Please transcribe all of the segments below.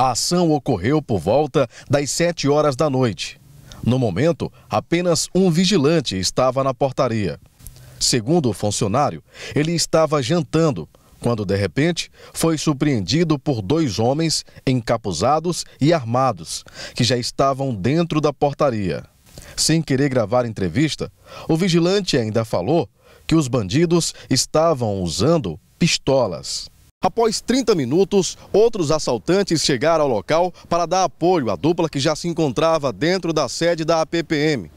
A ação ocorreu por volta das 7 horas da noite. No momento, apenas um vigilante estava na portaria. Segundo o funcionário, ele estava jantando quando de repente foi surpreendido por dois homens encapuzados e armados que já estavam dentro da portaria. Sem querer gravar entrevista, o vigilante ainda falou que os bandidos estavam usando pistolas. Após 30 minutos, outros assaltantes chegaram ao local para dar apoio à dupla que já se encontrava dentro da sede da APPM.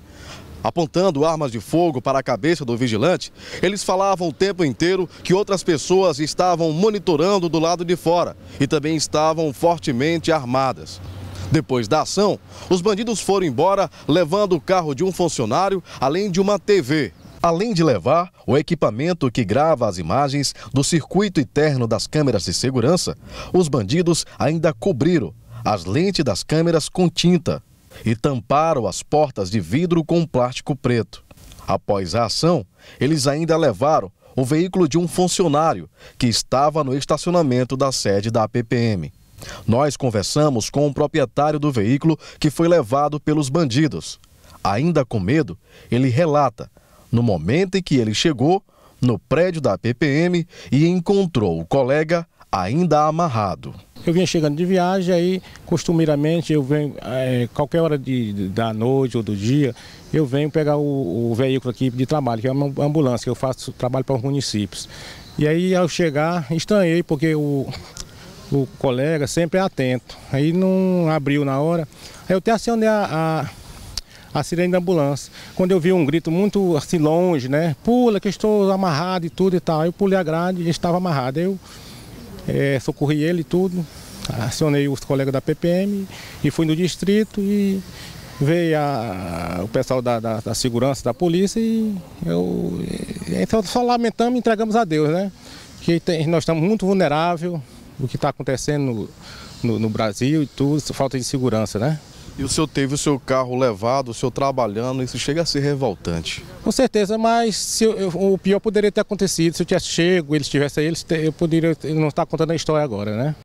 Apontando armas de fogo para a cabeça do vigilante, eles falavam o tempo inteiro que outras pessoas estavam monitorando do lado de fora e também estavam fortemente armadas. Depois da ação, os bandidos foram embora levando o carro de um funcionário, além de uma TV. Além de levar o equipamento que grava as imagens do circuito interno das câmeras de segurança, os bandidos ainda cobriram as lentes das câmeras com tinta e tamparam as portas de vidro com plástico preto. Após a ação, eles ainda levaram o veículo de um funcionário que estava no estacionamento da sede da PPM. Nós conversamos com o proprietário do veículo que foi levado pelos bandidos. Ainda com medo, ele relata no momento em que ele chegou no prédio da PPM e encontrou o colega ainda amarrado. Eu vinha chegando de viagem, aí costumeiramente eu venho, é, qualquer hora de, da noite ou do dia, eu venho pegar o, o, veículo aqui de trabalho, que é uma ambulância, que eu faço trabalho para os municípios. E aí ao chegar, estranhei, porque o, o colega sempre é atento. Aí não abriu na hora. Aí eu até acionei a, a, a sirene da ambulância. Quando eu vi um grito muito assim longe, né? Pula que estou amarrado e tudo e tal. Eu pulei a grade e estava amarrado. Eu é, socorri ele e tudo, acionei os colegas da PPM e fui no distrito e veio a, o pessoal da, da, da, segurança, da polícia e eu então só lamentamos e entregamos a Deus, né? Que tem, nós estamos muito vulneráveis o que está acontecendo no, no, no Brasil e tudo, falta de segurança, né? E o senhor teve o seu carro levado, o senhor trabalhando, isso chega a ser revoltante. Com certeza, mas se eu, o pior poderia ter acontecido se eu tivesse chego, eles tivessem aí, eu poderia não estar contando a história agora, né?